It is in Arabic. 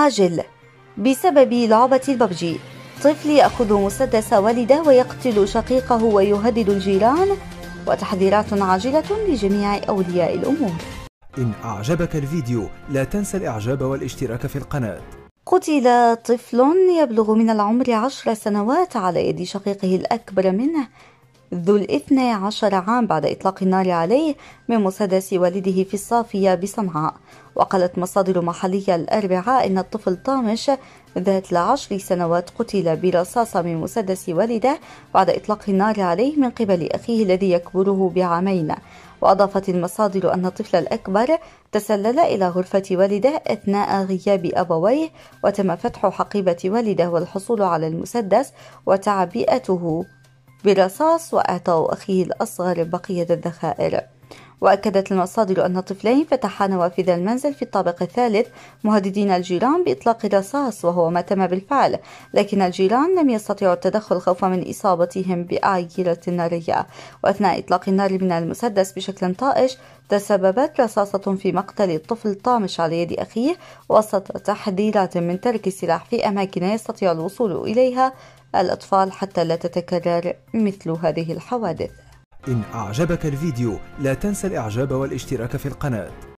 عاجل. بسبب لعبة الببجي طفل يأخذ مسدس والده ويقتل شقيقه ويهدد الجيران وتحذيرات عاجلة لجميع أولياء الأمور. إن أعجبك الفيديو لا تنسى الإعجاب والاشتراك في القناة. قتل طفل يبلغ من العمر عشر سنوات على يد شقيقه الأكبر منه. ذو الاثنى عشر عام بعد إطلاق النار عليه من مسدس والده في الصافية بصنعاء. وقالت مصادر محلية الأربعاء إن الطفل طامش ذات العشر سنوات قتل برصاصة من مسدس والده بعد إطلاق النار عليه من قبل أخيه الذي يكبره بعامين. وأضافت المصادر أن الطفل الأكبر تسلل إلى غرفة والده أثناء غياب أبويه وتم فتح حقيبة والده والحصول على المسدس وتعبئته. برصاص وإعطاء أخيه الأصغر بقية الذخائر. وأكدت المصادر أن الطفلين فتحا نوافذ المنزل في الطابق الثالث مهددين الجيران بإطلاق الرصاص وهو ما تم بالفعل لكن الجيران لم يستطيعوا التدخل خوفا من إصابتهم بأعيرة نارية. وأثناء إطلاق النار من المسدس بشكل طائش تسببت رصاصة في مقتل الطفل طامش على يد أخيه وسط تحذيرات من ترك السلاح في أماكن يستطيع الوصول إليها الأطفال حتى لا تتكرر مثل هذه الحوادث. إن أعجبك الفيديو لا تنسى الإعجاب والاشتراك في القناة.